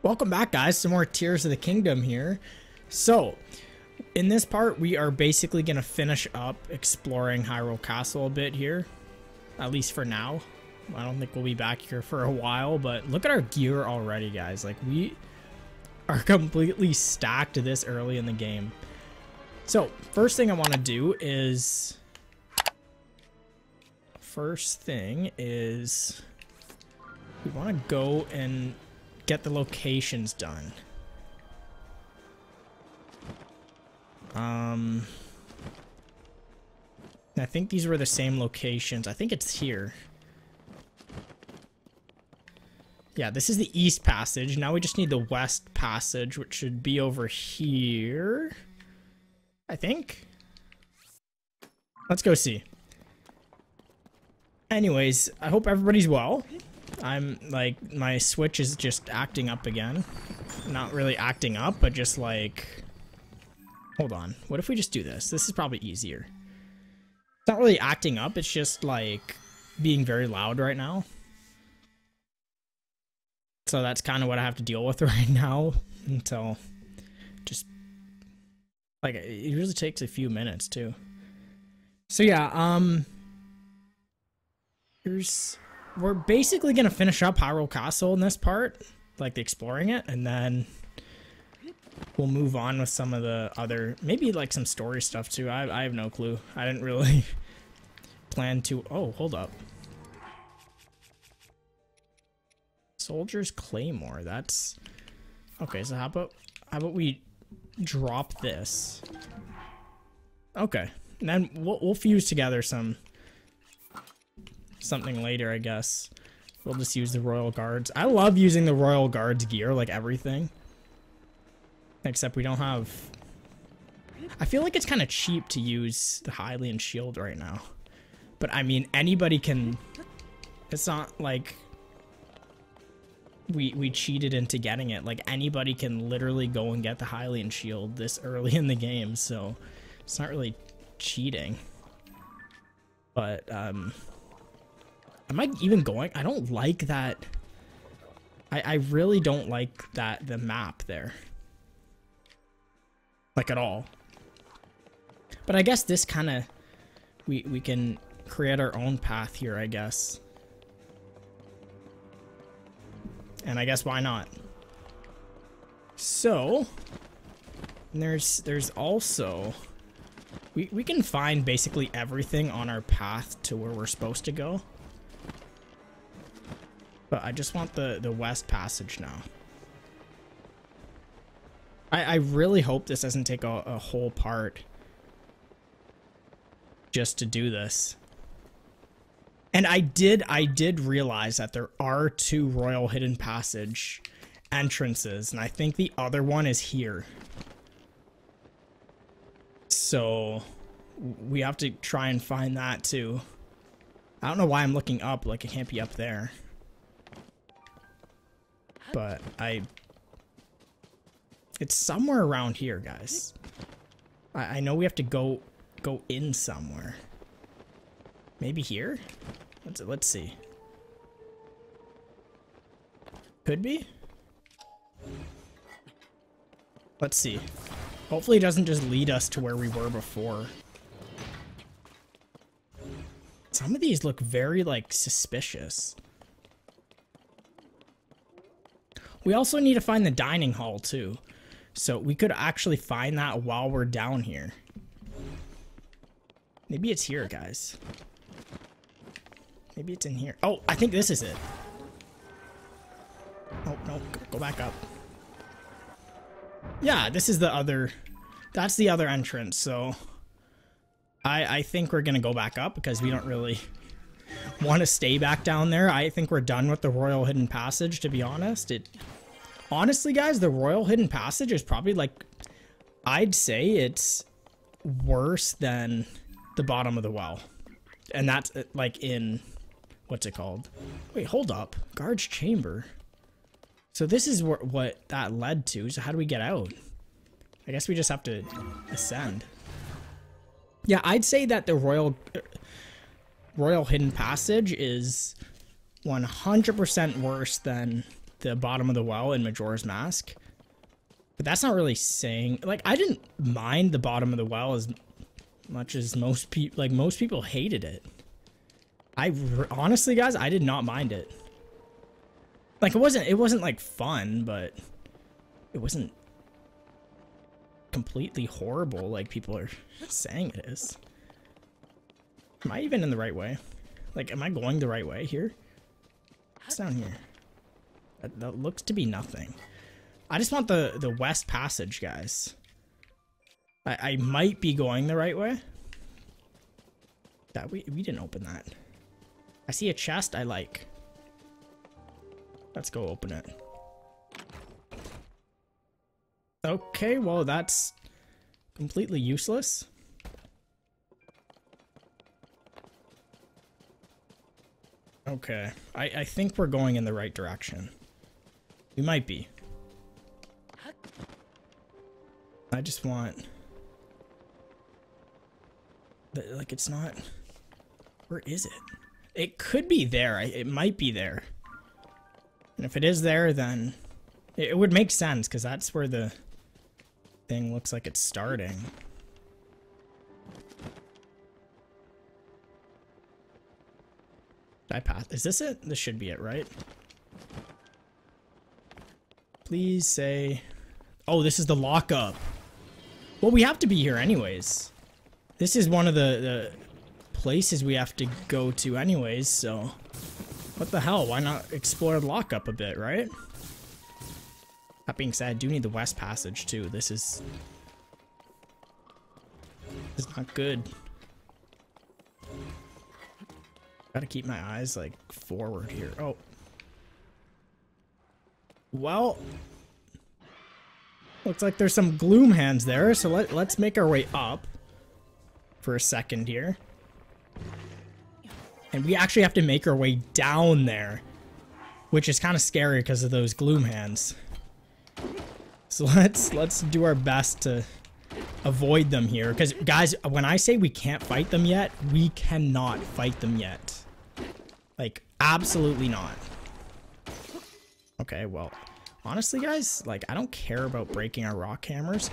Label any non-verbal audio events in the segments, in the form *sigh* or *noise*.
Welcome back, guys. Some more Tears of the Kingdom here. So, in this part, we are basically going to finish up exploring Hyrule Castle a bit here. At least for now. I don't think we'll be back here for a while, but look at our gear already, guys. Like, we are completely stacked this early in the game. So, first thing I want to do is... First thing is... We want to go and get the locations done. Um, I think these were the same locations. I think it's here. Yeah, this is the east passage. Now we just need the west passage, which should be over here. I think. Let's go see. Anyways, I hope everybody's well. I'm like, my Switch is just acting up again. Not really acting up, but just like, hold on. What if we just do this? This is probably easier. It's not really acting up. It's just like being very loud right now. So that's kind of what I have to deal with *laughs* right now until just like it usually takes a few minutes too. So yeah, um here's we're basically gonna finish up Hyrule Castle in this part, like the exploring it, and then we'll move on with some of the other, maybe like some story stuff too. I, I have no clue. I didn't really *laughs* plan to. Oh, hold up. Soldier's Claymore. That's okay. So how about how about we drop this? Okay, and then we'll, we'll fuse together some something later, I guess. We'll just use the Royal Guards. I love using the Royal Guards gear, like everything. Except we don't have... I feel like it's kind of cheap to use the Hylian shield right now. But I mean, anybody can... It's not like we we cheated into getting it. Like anybody can literally go and get the Hylian shield this *laughs* early in the game, so it's not really cheating. But um Am I even going? I don't like that. I, I really don't like that, the map there. Like at all. But I guess this kind of, we, we can create our own path here, I guess. And I guess why not? So, there's, there's also, we, we can find basically everything on our path to where we're supposed to go. But I just want the, the west passage now. I, I really hope this doesn't take a, a whole part just to do this. And I did I did realize that there are two Royal Hidden Passage entrances, and I think the other one is here. So we have to try and find that too. I don't know why I'm looking up like it can't be up there but I... It's somewhere around here, guys. I, I know we have to go go in somewhere. Maybe here? Let's, let's see. Could be? Let's see. Hopefully it doesn't just lead us to where we were before. Some of these look very, like, suspicious. We also need to find the dining hall too. So we could actually find that while we're down here. Maybe it's here, guys. Maybe it's in here. Oh, I think this is it. Oh, no, go back up. Yeah, this is the other, that's the other entrance, so I, I think we're gonna go back up because we don't really want to stay back down there. I think we're done with the Royal Hidden Passage, to be honest. It honestly, guys, the Royal Hidden Passage is probably like, I'd say it's worse than the bottom of the well. And that's uh, like in, what's it called? Wait, hold up. Guard's Chamber. So this is what, what that led to. So how do we get out? I guess we just have to ascend. Yeah, I'd say that the Royal uh, Royal Hidden Passage is 100% worse than the bottom of the well in Majora's Mask. But that's not really saying like I didn't mind the bottom of the well as much as most people like most people hated it. I honestly guys, I did not mind it. Like it wasn't it wasn't like fun, but it wasn't completely horrible like people are *laughs* saying it is. Am I even in the right way? Like am I going the right way here? What's down here? That, that looks to be nothing. I just want the the west passage, guys. I I might be going the right way. That we we didn't open that. I see a chest I like. Let's go open it. Okay, well that's completely useless. Okay, I, I think we're going in the right direction. We might be. I just want... Like, it's not... Where is it? It could be there. It might be there. And if it is there, then... It would make sense, because that's where the thing looks like it's starting. I pass? Is this it? This should be it, right? Please say... Oh, this is the lockup. Well, we have to be here anyways. This is one of the, the places we have to go to anyways, so... What the hell? Why not explore the lockup a bit, right? That being said, I do need the west passage too. This is... This is not good. Gotta keep my eyes, like, forward here. Oh. Well, Looks like there's some gloom hands there, so let, let's make our way up for a second here. And we actually have to make our way down there, which is kind of scary because of those gloom hands. So *laughs* let's let's do our best to avoid them here because guys, when I say we can't fight them yet, we cannot fight them yet. Like absolutely not. Okay, well, Honestly, guys, like, I don't care about breaking our rock hammers.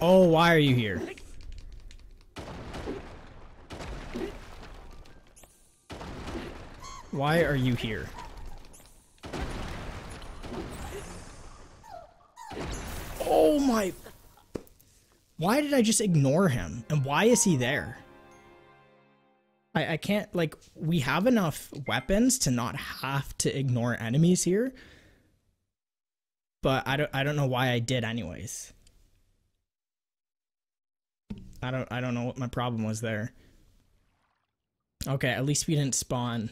Oh, why are you here? Why are you here? Oh my... Why did I just ignore him? And why is he there? I, I can't, like, we have enough weapons to not have to ignore enemies here but I don't I don't know why I did anyways. I don't I don't know what my problem was there. Okay, at least we didn't spawn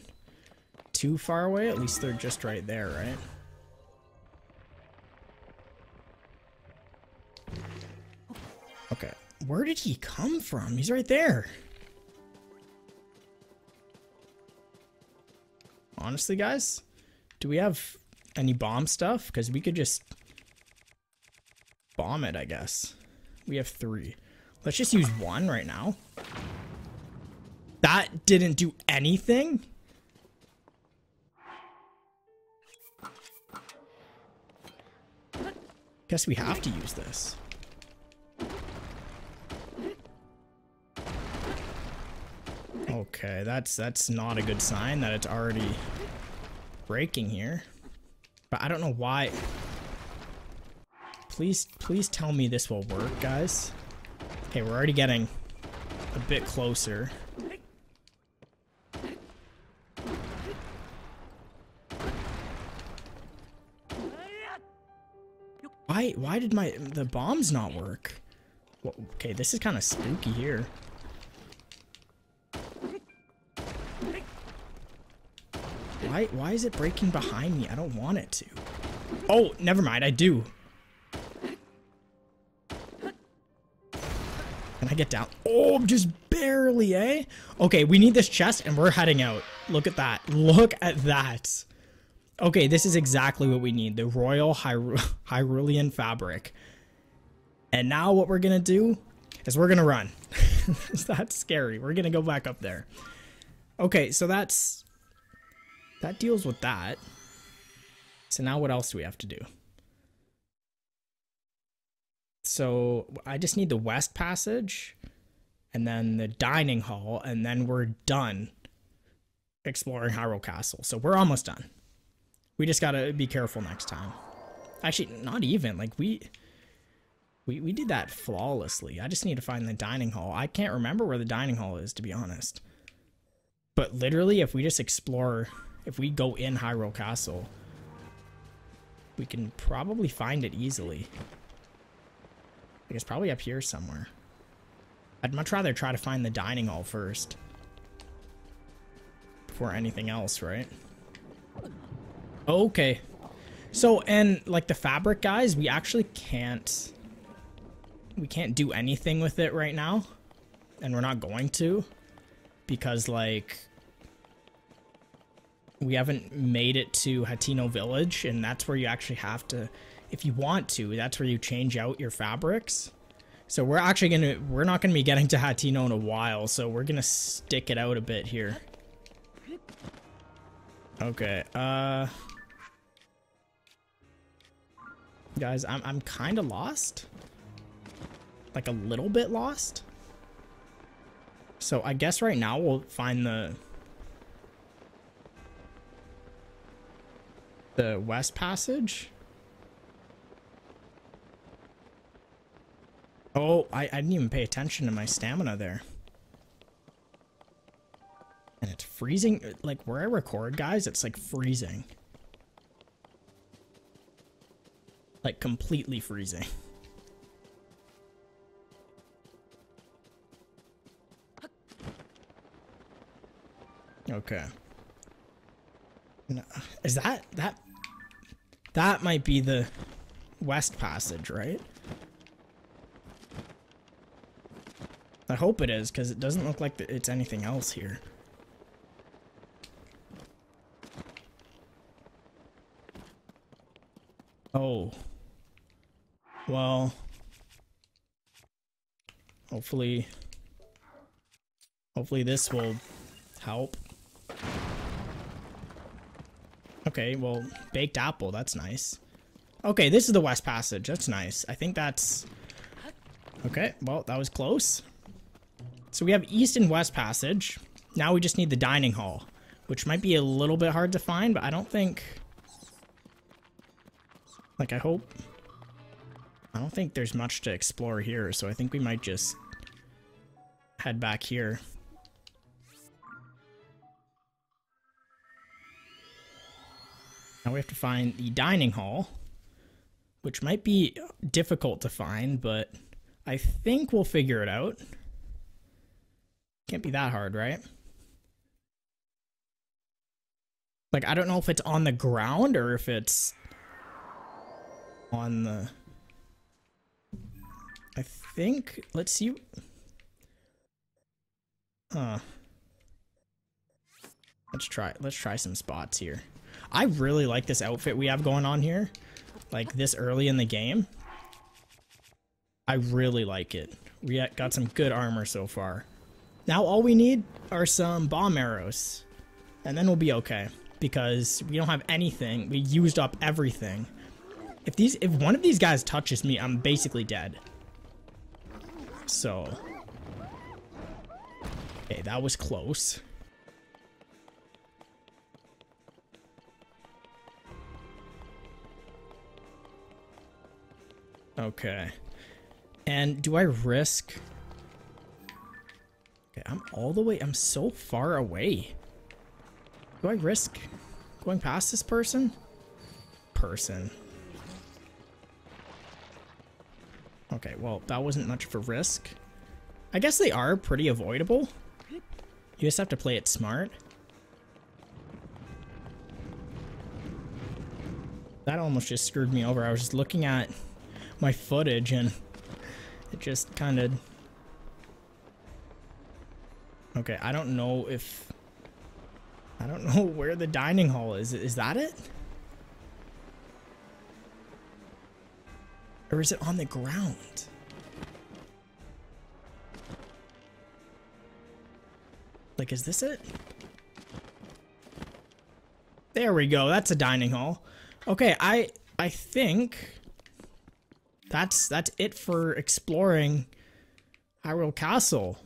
too far away. At least they're just right there, right? Okay. Where did he come from? He's right there. Honestly, guys, do we have any bomb stuff? Because we could just bomb it, I guess. We have three. Let's just use one right now. That didn't do anything? Guess we have to use this. Okay, that's that's not a good sign that it's already breaking here. But I don't know why. Please, please tell me this will work, guys. Okay, we're already getting a bit closer. Why, why did my, the bombs not work? Well, okay, this is kind of spooky here. Why, why is it breaking behind me? I don't want it to. Oh, never mind. I do. Can I get down? Oh, just barely, eh? Okay, we need this chest and we're heading out. Look at that. Look at that. Okay, this is exactly what we need. The Royal Hyru *laughs* Hyrulean Fabric. And now what we're going to do is we're going to run. *laughs* that's scary. We're going to go back up there. Okay, so that's that deals with that. So now what else do we have to do? So I just need the west passage and then the dining hall, and then we're done exploring Hyrule Castle. So we're almost done. We just gotta be careful next time. Actually, not even. Like, we... We, we did that flawlessly. I just need to find the dining hall. I can't remember where the dining hall is, to be honest. But literally, if we just explore... If we go in Hyrule Castle, we can probably find it easily. I guess probably up here somewhere. I'd much rather try to find the dining hall first. Before anything else, right? Okay. So, and like the fabric guys, we actually can't... We can't do anything with it right now. And we're not going to. Because like... We haven't made it to Hateno Village, and that's where you actually have to... If you want to, that's where you change out your fabrics. So we're actually gonna, we're not gonna be getting to Hateno in a while, so we're gonna stick it out a bit here. Okay, uh... Guys, I'm, I'm kind of lost. Like a little bit lost. So I guess right now we'll find the... The West Passage. Oh, I, I didn't even pay attention to my stamina there. And it's freezing. Like, where I record, guys, it's like freezing. Like, completely freezing. Okay. No, is that, that, that might be the west passage, right? I hope it is, because it doesn't look like it's anything else here. Oh. Well. Hopefully. Hopefully this will help. Okay, well, baked apple, that's nice. Okay, this is the West Passage. That's nice. I think that's... Okay, well, that was close. So we have East and West Passage. Now we just need the dining hall, which might be a little bit hard to find, but I don't think... Like, I hope... I don't think there's much to explore here, so I think we might just head back here. Now we have to find the dining hall, which might be difficult to find, but I think we'll figure it out. Can't be that hard, right? Like, I don't know if it's on the ground or if it's on the... I think, let's see. Huh. Let's try, let's try some spots here. I really like this outfit we have going on here. Like, this early in the game. I really like it. We got some good armor so far. Now all we need are some bomb arrows. And then we'll be okay. Because we don't have anything. We used up everything. If these if one of these guys touches me, I'm basically dead. So Okay, that was close. Okay. And do I risk Okay, I'm all the way, I'm so far away. Do I risk going past this person? Person. Okay, well, that wasn't much of a risk. I guess they are pretty avoidable. You just have to play it smart. That almost just screwed me over. I was just looking at my footage and it just kind of Okay, I don't know if... I don't know *laughs* where the dining hall is. Is that it? Or is it on the ground? Like, is this it? There we go. That's a dining hall. Okay, I I think that's that's it for exploring Hyrule Castle.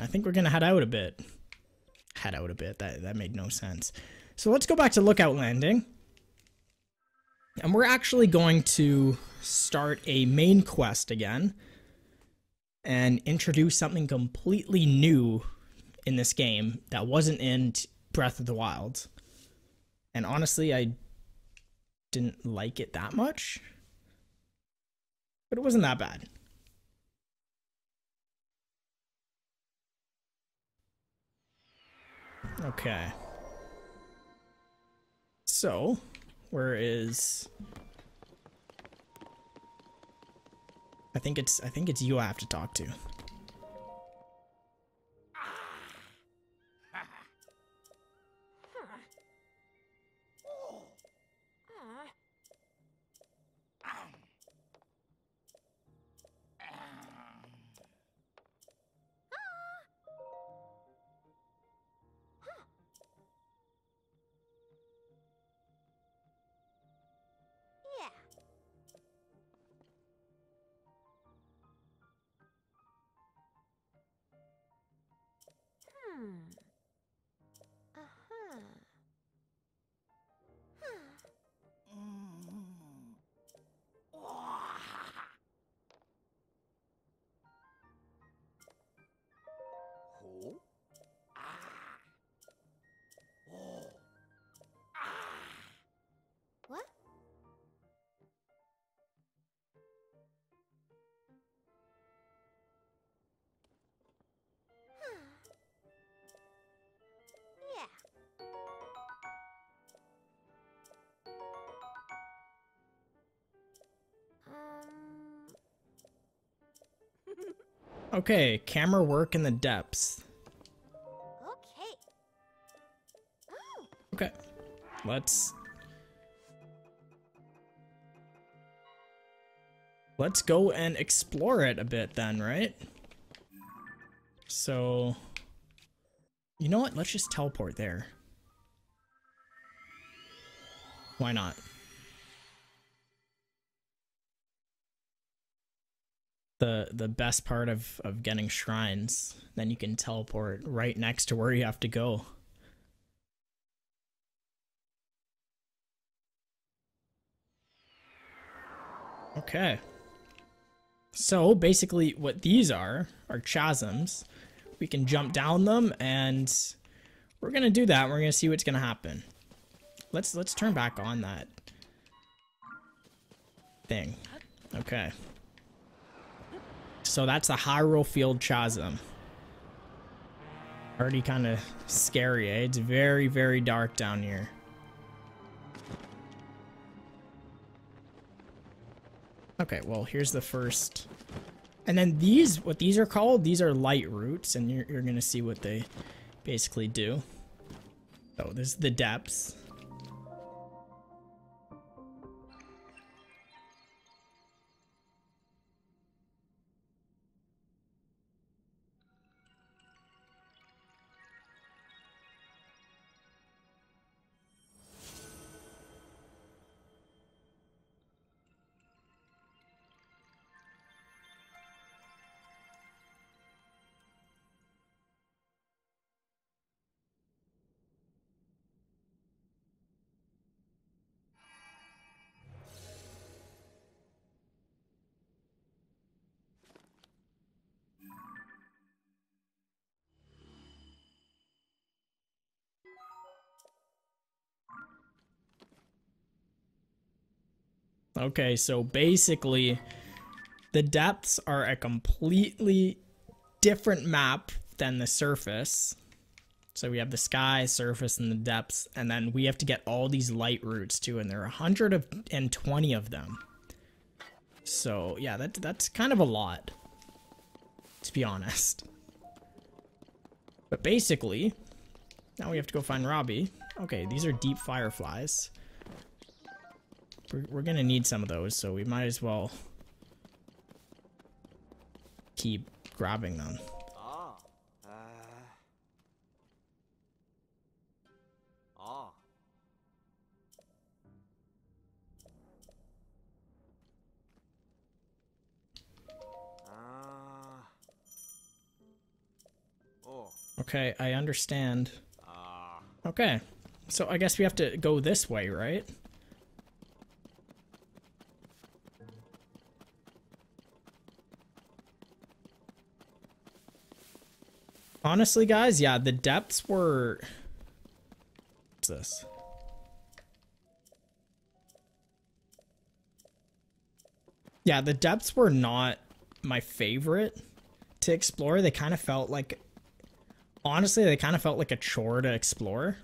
I think we're gonna head out a bit. Head out a bit. That that made no sense. So let's go back to Lookout Landing. And we're actually going to start a main quest again and introduce something completely new in this game that wasn't in Breath of the Wild. And honestly, I didn't like it that much. But it wasn't that bad. Okay. So, where is I think it's I think it's you I have to talk to. Okay, camera work in the depths. Okay. Oh. Okay. Let's Let's go and explore it a bit then, right? So You know what? Let's just teleport there. Why not? The the best part of of getting shrines. Then you can teleport right next to where you have to go. Okay. So basically what these are are chasms. We can jump down them and we're to do that. We're to see what's to happen. Let's let's turn back on that thing. Okay. So that's the Hyrule Field Chasm. Already kind of scary, eh? It's very, very dark down here. Okay, well, here's the first. And then these, what these are called, these are light roots, and you're, you're going to see what they basically do. Oh, this is the depths. Okay, so basically, the depths are a completely different map than the surface. So we have the sky, surface, and the depths, and then we have to get all these light roots too, and there are 120 of them. So yeah, that that's kind of a lot, to be honest. But basically, now we have to go find Robbie. Okay, these are deep fireflies. We're, we're gonna need some of those, so we might as well keep grabbing them. Ah. Ah. Oh. Okay, I understand. Okay, so I guess we have to go this way, right? Honestly, guys, yeah, the depths were... What's this? Yeah, the depths were not my favorite to explore. They kind of felt like... Honestly, they kind of felt like a chore to explore.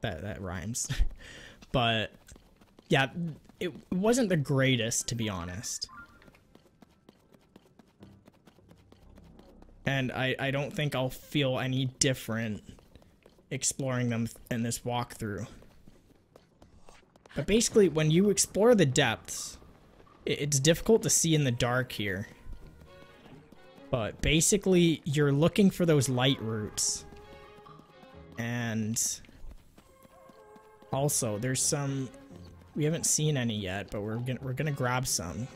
That, that rhymes. *laughs* but, yeah, it wasn't the greatest, to be honest. And I, I don't think I'll feel any different exploring them in this walkthrough. But basically, when you explore the depths, it's difficult to see in the dark here. But basically, you're looking for those light roots. And also, there's some we haven't seen any yet, but we're gonna we're gonna grab some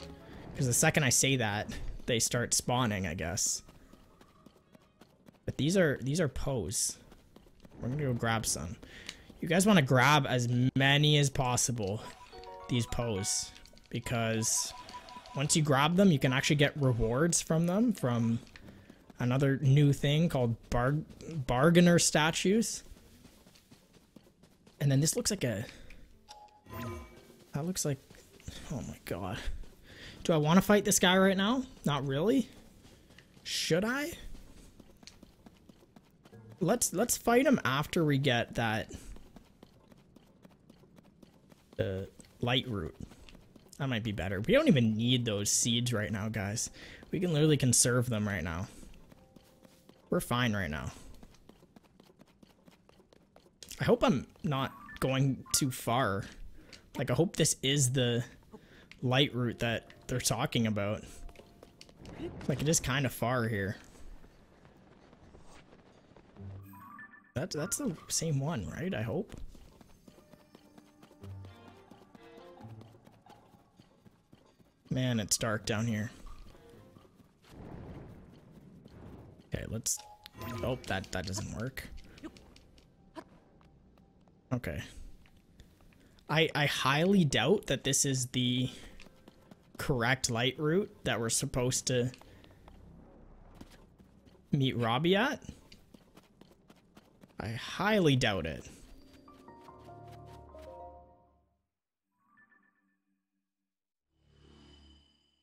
because the second I say that, they start spawning, I guess. But these are these are Poes. We're gonna go grab some. You guys want to grab as many as possible. These Poes because once you grab them, you can actually get rewards from them from another new thing called bar bargainer statues. And then this looks like a that looks like oh my god. Do I want to fight this guy right now? Not really. Should I? Let's let's fight him after we get that uh, light root. That might be better. We don't even need those seeds right now, guys. We can literally conserve them right now. We're fine right now. I hope I'm not going too far. Like, I hope this is the light root that they're talking about. Like, it is kind of far here. That's that's the same one, right? I hope. Man, it's dark down here. Okay, let's... Oh, that, that doesn't work. Okay. I, I highly doubt that this is the correct light root that we're supposed to meet Robbie at. I highly doubt it.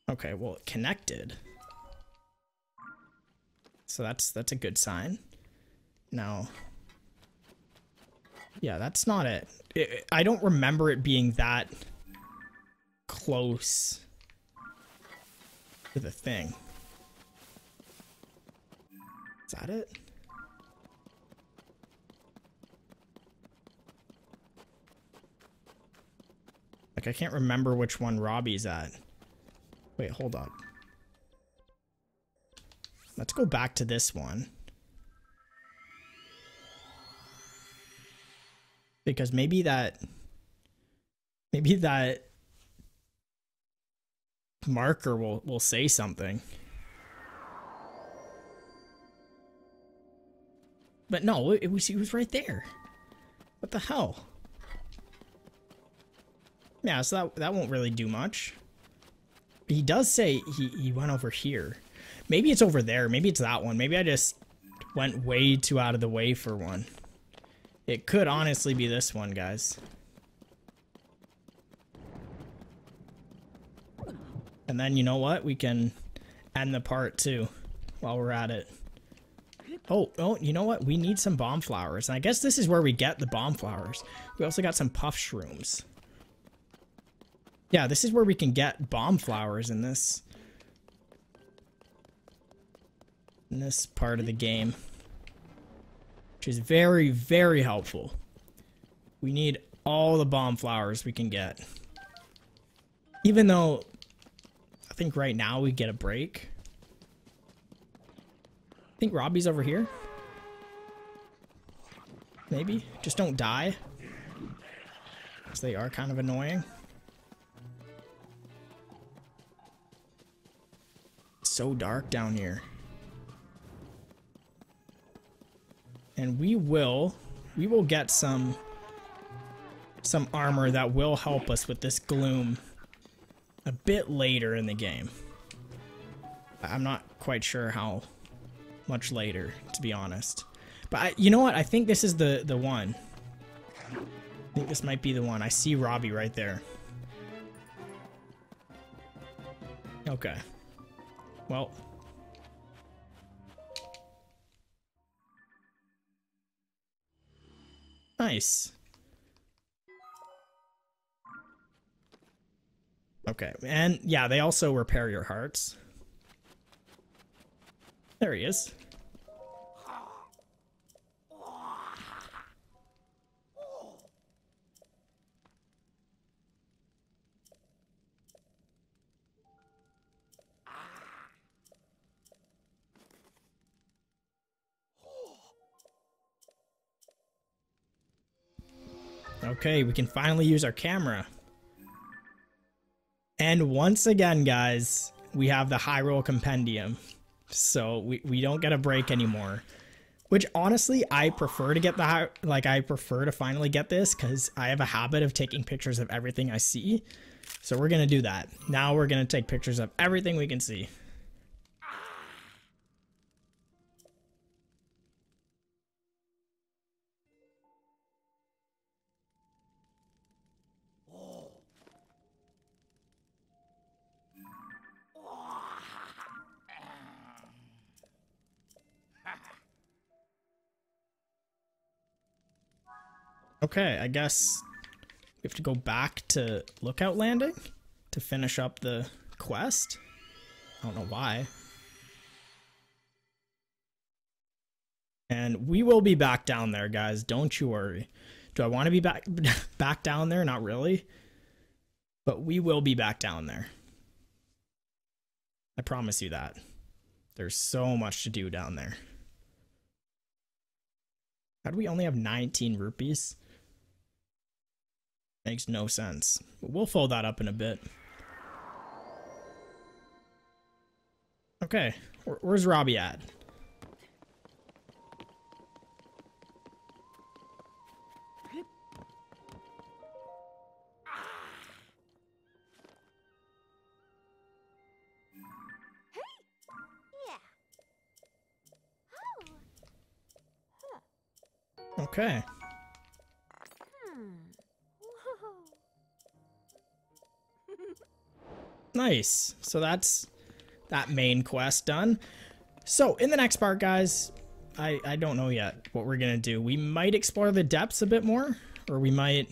Okay, well, it connected. So that's that's a good sign. Now, yeah, that's not it. it. I don't remember it being that close to the thing. Is that it? I can't remember which one Robbie's at. Wait, hold up. Let's go back to this one. Because maybe that... Maybe that marker will, will say something. But no, it was, it was right there. What the hell? Yeah, so that, that won't really do much. He does say he, he went over here. Maybe it's over there. Maybe it's that one. Maybe I just went way too out of the way for one. It could honestly be this one, guys. And then, you know what? We can end the part, too, while we're at it. Oh, oh, you know what? We need some bomb flowers. And I guess this is where we get the bomb flowers. We also got some puff shrooms. Yeah, this is where we can get bomb flowers in this in this part of the game. Which is very, very helpful. We need all the bomb flowers we can get. Even though I think right now we get a break. I think Robbie's over here. Maybe. Just don't die. Because they are kind of annoying. So dark down here. And we will, we will get some, some armor that will help us with this gloom a bit later in the game. I'm not quite sure how much later, to be honest. But I, you know what? I think this is the, the one. I think this might be the one. I see Robbie right there. Okay. Well. Nice. Okay, and yeah, they also repair your hearts. There he is. Okay, we can finally use our camera. And once again, guys, we have the Hyrule Compendium. So we, we don't get a break anymore. Which honestly, I prefer to get the like I prefer to finally get this because I have a habit of taking pictures of everything I see. So we're gonna do that. Now we're gonna take pictures of everything we can see. Okay, I guess we have to go back to Lookout Landing to finish up the quest. I don't know why. And we will be back down there, guys. Don't you worry. Do I want to be back *laughs* back down there? Not really. But we will be back down there. I promise you that. There's so much to do down there. How do we only have 19 rupees? Makes no sense. But we'll fold that up in a bit. Okay, where's Robbie at? Oh. Okay. Nice. So that's that main quest done. So in the next part, guys, I, I don't know yet what we're going to do. We might explore the depths a bit more, or we might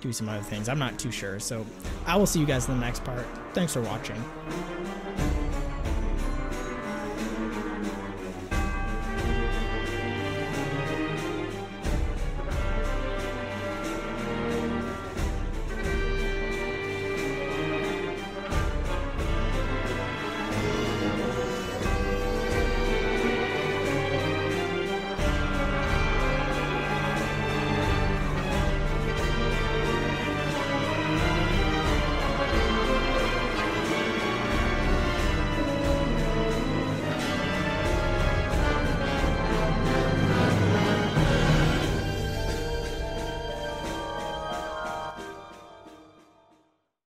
do some other things. I'm not too sure. So I will see you guys in the next part. Thanks for watching.